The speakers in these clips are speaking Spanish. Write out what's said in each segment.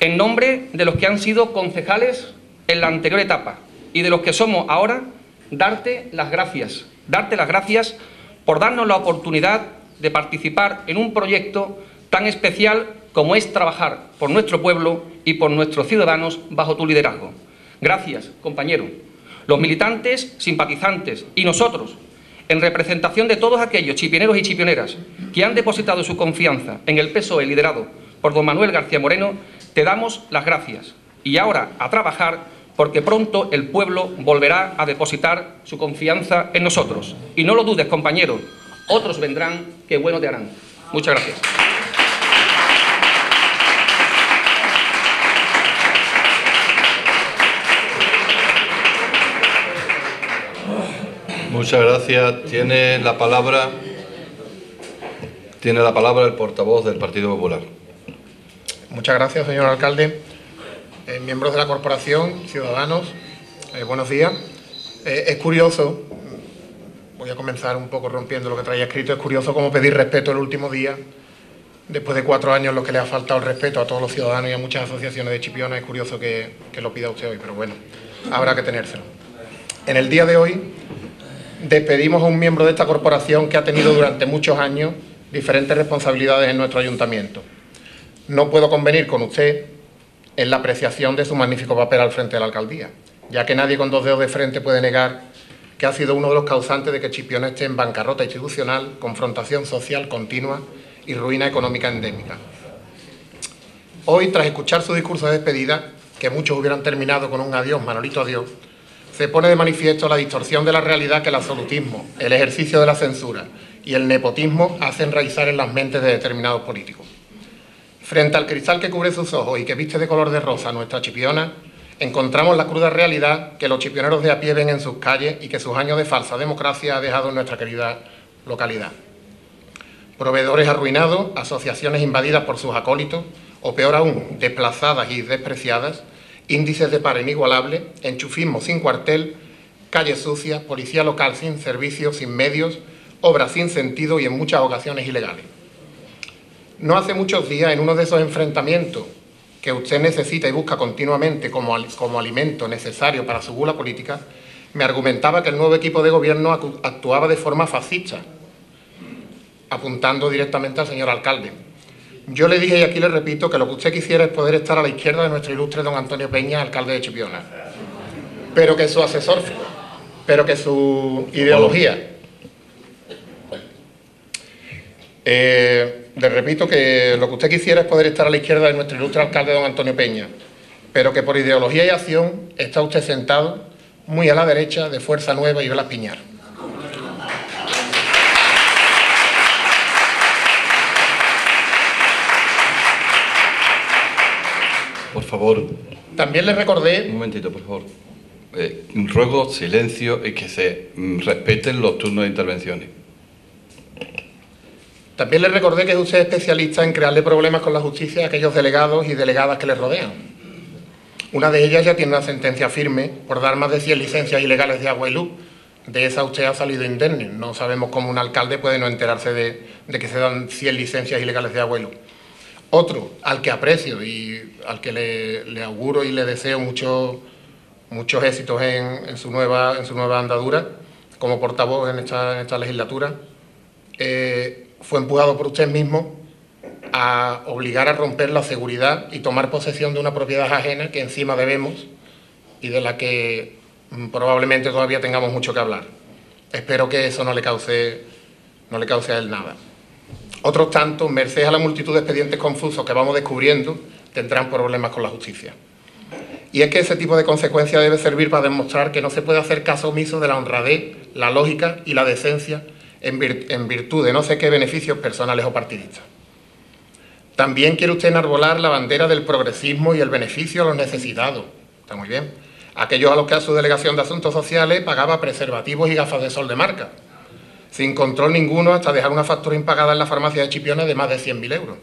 En nombre de los que han sido concejales en la anterior etapa y de los que somos ahora, darte las gracias, darte las gracias por darnos la oportunidad de participar en un proyecto tan especial como es trabajar por nuestro pueblo y por nuestros ciudadanos bajo tu liderazgo. Gracias, compañero. Los militantes, simpatizantes y nosotros, en representación de todos aquellos chipioneros y chipioneras que han depositado su confianza en el PSOE liderado por don Manuel García Moreno, te damos las gracias. Y ahora a trabajar porque pronto el pueblo volverá a depositar su confianza en nosotros. Y no lo dudes, compañero, otros vendrán que bueno te harán. Muchas gracias. Muchas gracias. Tiene la palabra tiene la palabra el portavoz del Partido Popular. Muchas gracias, señor alcalde. Eh, miembros de la corporación, ciudadanos, eh, buenos días. Eh, es curioso, voy a comenzar un poco rompiendo lo que traía escrito, es curioso cómo pedir respeto el último día, después de cuatro años lo que le ha faltado el respeto a todos los ciudadanos y a muchas asociaciones de Chipiona, es curioso que, que lo pida usted hoy, pero bueno, habrá que tenérselo. En el día de hoy despedimos a un miembro de esta corporación que ha tenido durante muchos años diferentes responsabilidades en nuestro ayuntamiento. No puedo convenir con usted en la apreciación de su magnífico papel al frente de la alcaldía, ya que nadie con dos dedos de frente puede negar que ha sido uno de los causantes de que Chipiona esté en bancarrota institucional, confrontación social continua y ruina económica endémica. Hoy, tras escuchar su discurso de despedida, que muchos hubieran terminado con un adiós, Manolito adiós, se pone de manifiesto la distorsión de la realidad que el absolutismo, el ejercicio de la censura y el nepotismo hacen raizar en las mentes de determinados políticos. Frente al cristal que cubre sus ojos y que viste de color de rosa nuestra chipiona, encontramos la cruda realidad que los chipioneros de a pie ven en sus calles y que sus años de falsa democracia ha dejado en nuestra querida localidad. Proveedores arruinados, asociaciones invadidas por sus acólitos, o peor aún, desplazadas y despreciadas, índices de paro inigualables, enchufismo sin cuartel, calles sucias, policía local sin servicios, sin medios, obras sin sentido y en muchas ocasiones ilegales. No hace muchos días, en uno de esos enfrentamientos que usted necesita y busca continuamente como, como alimento necesario para su bula política, me argumentaba que el nuevo equipo de gobierno actuaba de forma fascista, apuntando directamente al señor alcalde. Yo le dije y aquí le repito que lo que usted quisiera es poder estar a la izquierda de nuestro ilustre don Antonio Peña, alcalde de Chipiona. Pero que su asesor, pero que su ideología... Eh, le repito que lo que usted quisiera es poder estar a la izquierda de nuestro ilustre alcalde don Antonio Peña, pero que por ideología y acción está usted sentado muy a la derecha de Fuerza Nueva y Blas Piñar. Por favor. También le recordé... Un momentito, por favor. Eh, ruego silencio y que se mm, respeten los turnos de intervenciones. También le recordé que es usted especialista en crearle problemas con la justicia a aquellos delegados y delegadas que le rodean. Una de ellas ya tiene una sentencia firme por dar más de 100 licencias ilegales de agua y luz. De esa usted ha salido indemne. No sabemos cómo un alcalde puede no enterarse de, que se dan 100 licencias ilegales de agua y luz. Otro, al que aprecio y al que le, auguro y le deseo mucho, muchos éxitos en, su nueva, en su nueva andadura como portavoz en esta, esta legislatura, eh, fue empujado por usted mismo a obligar a romper la seguridad y tomar posesión de una propiedad ajena que encima debemos y de la que mm, probablemente todavía tengamos mucho que hablar. Espero que eso no le cause, no le cause a él nada. Otros tantos, merced a la multitud de expedientes confusos que vamos descubriendo, tendrán problemas con la justicia. Y es que ese tipo de consecuencia debe servir para demostrar que no se puede hacer caso omiso de la honradez, la lógica y la decencia en, virtud de no sé qué beneficios personales o partidistas. También quiere usted enarbolar la bandera del progresismo y el beneficio a los necesitados. Está muy bien. Aquellos a los que a su delegación de asuntos sociales pagaba preservativos y gafas de sol de marca sin control ninguno hasta dejar una factura impagada en la farmacia de Chipiona de más de 100.000 euros.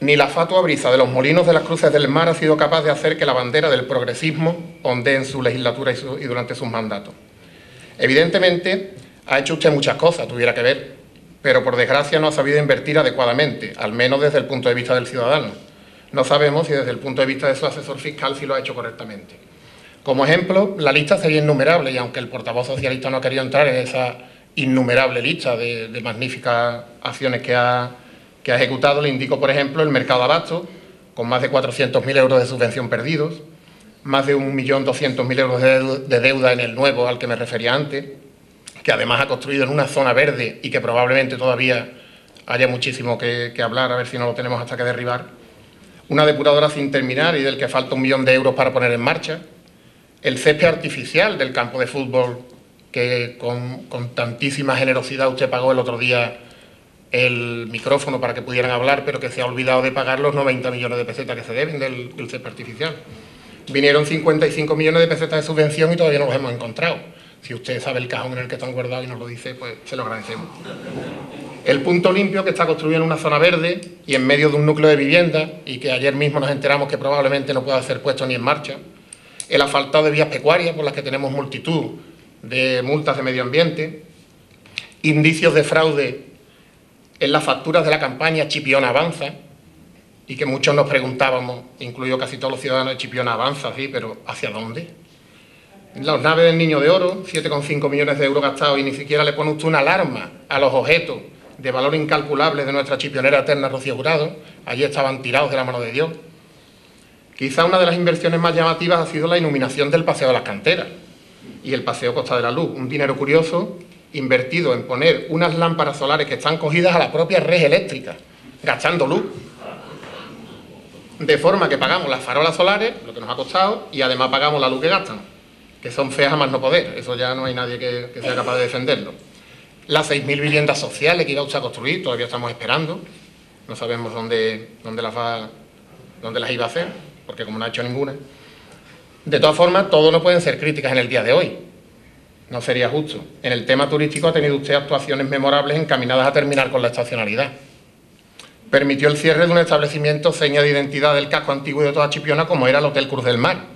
Ni la fatua brisa de los molinos de las cruces del mar ha sido capaz de hacer que la bandera del progresismo ondee en su legislatura y, durante sus mandatos. Evidentemente, ha hecho usted muchas cosas, tuviera que ver, pero por desgracia no ha sabido invertir adecuadamente, al menos desde el punto de vista del ciudadano. no sabemos si desde el punto de vista de su asesor fiscal sí lo ha hecho correctamente. Como ejemplo, la lista sería innumerable y aunque el portavoz socialista no ha querido entrar en esa innumerable lista de, magníficas acciones que ha, que ha ejecutado, le indico, por ejemplo, el mercado abasto, con más de 400.000 euros de subvención perdidos, más de 1.200.000 euros de deuda en el nuevo al que me refería antes, que además ha construido en una zona verde y que probablemente todavía haya muchísimo que, hablar, a ver si no lo tenemos hasta que derribar. Una depuradora sin terminar y del que falta un millón de euros para poner en marcha. El césped artificial del campo de fútbol que con, tantísima generosidad usted pagó el otro día el micrófono para que pudieran hablar, pero que se ha olvidado de pagar los 90 millones de pesetas que se deben del, del césped artificial. Vinieron 55 millones de pesetas de subvención y todavía no los hemos encontrado. Si usted sabe el cajón en el que están guardados y nos lo dice, pues se lo agradecemos. El punto limpio que está construido en una zona verde y en medio de un núcleo de vivienda y que ayer mismo nos enteramos que probablemente no pueda ser puesto ni en marcha. El asfaltado de vías pecuarias por las que tenemos multitud de multas de medio ambiente. Indicios de fraude en las facturas de la campaña Chipiona Avanza y que muchos nos preguntábamos, incluido casi todos los ciudadanos de Chipiona Avanza, sí, pero ¿hacia dónde? Las naves del Niño de Oro, 7,5 millones de euros gastados y ni siquiera le pone usted una alarma a los objetos de valor incalculable de nuestra chipionera eterna Rocío Jurado. Allí estaban tirados de la mano de Dios. Quizá una de las inversiones más llamativas ha sido la iluminación del Paseo de las Canteras y el Paseo Costa de la Luz. Un dinero curioso invertido en poner unas lámparas solares que están cogidas a la propia red eléctrica, gastando luz. De forma que pagamos las farolas solares, lo que nos ha costado, y además pagamos la luz que gastan que son feas a más no poder, eso ya no hay nadie que, sea capaz de defenderlo. Las 6.000 viviendas sociales que iba usted a construir, todavía estamos esperando, no sabemos dónde, dónde, las va, dónde las iba a hacer, porque como no ha hecho ninguna. De todas formas, todo no pueden ser críticas en el día de hoy, no sería justo. En el tema turístico ha tenido usted actuaciones memorables encaminadas a terminar con la estacionalidad. Permitió el cierre de un establecimiento seña de identidad del casco antiguo de toda Chipiona como era el Hotel Cruz del Mar,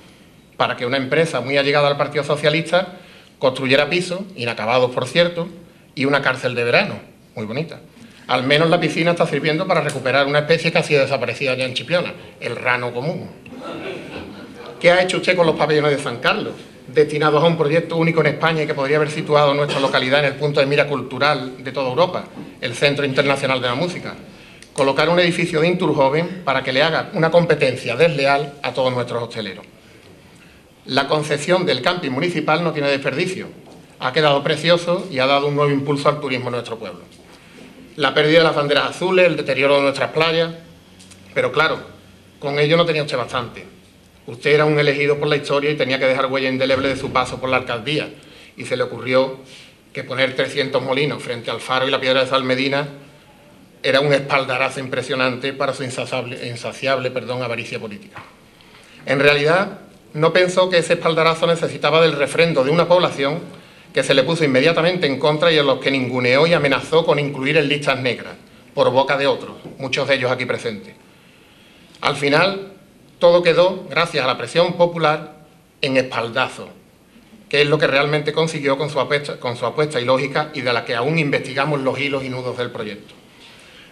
para que una empresa muy allegada al Partido Socialista construyera pisos, inacabados por cierto, y una cárcel de verano, muy bonita. Al menos la piscina está sirviendo para recuperar una especie que ha sido desaparecida ya en Chipiona, el rano común. ¿Qué ha hecho usted con los pabellones de San Carlos, destinados a un proyecto único en España y que podría haber situado nuestra localidad en el punto de mira cultural de toda Europa, el Centro Internacional de la Música? Colocar un edificio de Inturjoven para que le haga una competencia desleal a todos nuestros hosteleros. La concepción del camping municipal no tiene desperdicio. Ha quedado precioso y ha dado un nuevo impulso al turismo en nuestro pueblo. La pérdida de las banderas azules, el deterioro de nuestras playas... Pero claro, con ello no tenía usted bastante. Usted era un elegido por la historia y tenía que dejar huella indeleble de su paso por la alcaldía. Y se le ocurrió que poner 300 molinos frente al faro y la piedra de Sal Medina era un espaldarazo impresionante para su insaciable, insaciable perdón, avaricia política. En realidad, no pensó que ese espaldarazo necesitaba del refrendo de una población que se le puso inmediatamente en contra y a los que ninguneó y amenazó con incluir en listas negras, por boca de otros, muchos de ellos aquí presentes. Al final, todo quedó, gracias a la presión popular, en espaldazo, que es lo que realmente consiguió con su, apuesta, con su apuesta ilógica y de la que aún investigamos los hilos y nudos del proyecto.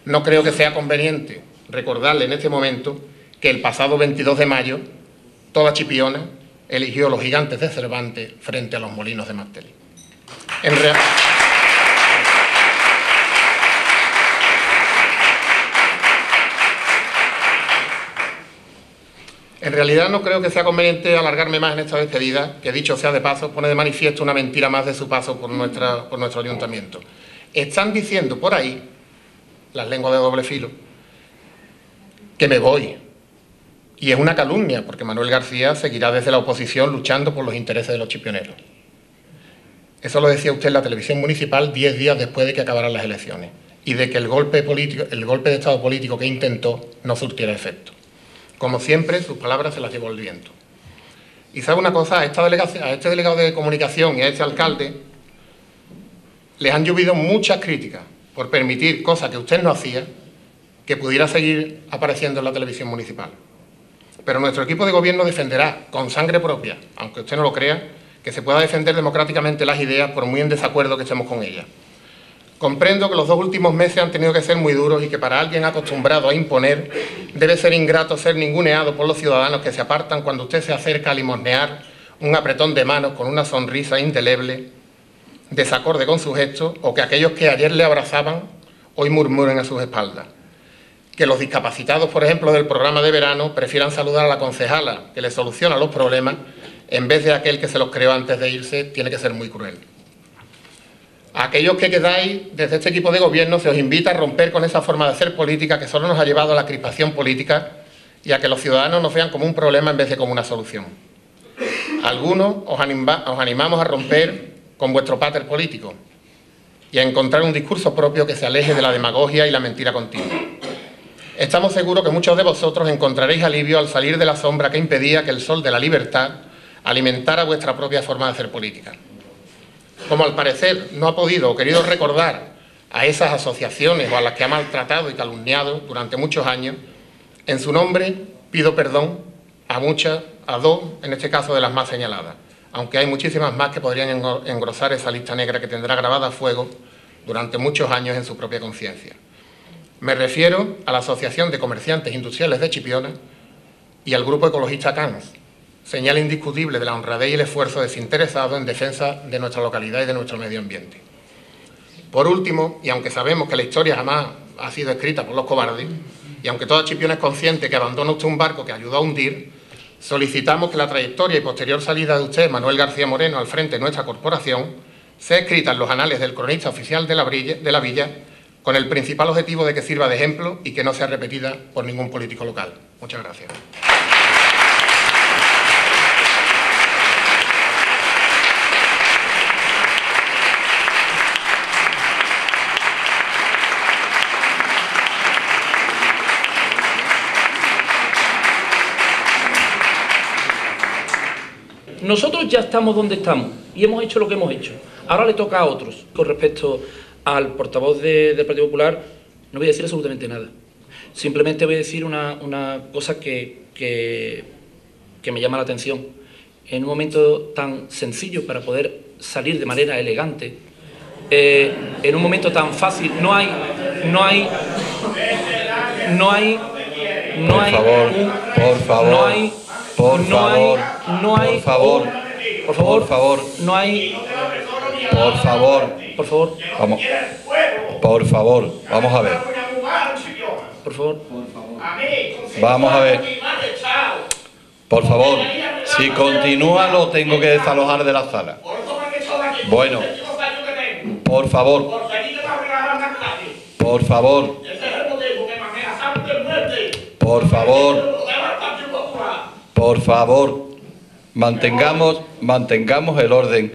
No creo que sea conveniente recordarle en este momento que el pasado 22 de mayo toda Chipiona eligió los gigantes de Cervantes frente a los molinos de Martelly. En, en realidad no creo que sea conveniente alargarme más en esta despedida, que dicho sea de paso, pone de manifiesto una mentira más de su paso por, nuestra, por nuestro ayuntamiento. Están diciendo por ahí, las lenguas de doble filo, que me voy, y es una calumnia, porque Manuel García seguirá desde la oposición luchando por los intereses de los chipioneros. Eso lo decía usted en la televisión municipal diez días después de que acabaran las elecciones y de que el golpe, de Estado político que intentó no surtiera efecto. Como siempre, sus palabras se las llevó el viento. Y sabe una cosa, a, a este delegado de comunicación y a este alcalde les han llovido muchas críticas por permitir cosas que usted no hacía que pudiera seguir apareciendo en la televisión municipal pero nuestro equipo de gobierno defenderá con sangre propia, aunque usted no lo crea, que se pueda defender democráticamente las ideas por muy en desacuerdo que estemos con ellas. Comprendo que los dos últimos meses han tenido que ser muy duros y que para alguien acostumbrado a imponer debe ser ingrato ser ninguneado por los ciudadanos que se apartan cuando usted se acerca a limosnear un apretón de manos con una sonrisa indeleble, desacorde con su gesto, o que aquellos que ayer le abrazaban hoy murmuren a sus espaldas. Que los discapacitados, por ejemplo, del programa de verano prefieran saludar a la concejala que le soluciona los problemas en vez de aquel que se los creó antes de irse, tiene que ser muy cruel. A aquellos que quedáis desde este equipo de gobierno se os invita a romper con esa forma de hacer política que solo nos ha llevado a la crispación política y a que los ciudadanos nos vean como un problema en vez de como una solución. Algunos os, os animamos a romper con vuestro pater político y a encontrar un discurso propio que se aleje de la demagogia y la mentira continua. Estamos seguros que muchos de vosotros encontraréis alivio al salir de la sombra que impedía que el sol de la libertad alimentara vuestra propia forma de hacer política como al parecer no ha podido o querido recordar a esas asociaciones o a las que ha maltratado y calumniado durante muchos años, en su nombre pido perdón a muchas, a dos, en este caso de las más señaladas, aunque hay muchísimas más que podrían engrosar esa lista negra que tendrá grabada a fuego durante muchos años en su propia conciencia. Me refiero a la Asociación de Comerciantes Industriales de Chipiona y al Grupo Ecologista CANS, señal indiscutible de la honradez y el esfuerzo desinteresado en defensa de nuestra localidad y de nuestro medio ambiente. Por último, y aunque sabemos que la historia jamás ha sido escrita por los cobardes, y aunque toda Chipiona es consciente que abandona usted un barco que ayudó a hundir, solicitamos que la trayectoria y posterior salida de usted, Manuel García Moreno, al frente de nuestra corporación, sea escrita en los anales del cronista oficial de la, de la villa, con el principal objetivo de que sirva de ejemplo y que no sea repetida por ningún político local. Muchas gracias. Nosotros ya estamos donde estamos y hemos hecho lo que hemos hecho. Ahora le toca a otros. Con respecto al portavoz del Partido Popular, no voy a decir absolutamente nada. Simplemente voy a decir una, cosa que, que, me llama la atención. En un momento tan sencillo para poder salir de manera elegante, eh, en un momento tan fácil, no hay, no hay, no hay, no hay, por favor, no hay por favor, no hay, por favor, por favor, por favor, no hay, por favor, por favor, vamos, por favor, vamos a ver, por favor, vamos a ver, por favor, si continúa lo tengo que desalojar de la sala. Bueno, por favor, por favor, por favor. Por favor, mantengamos, mantengamos el orden.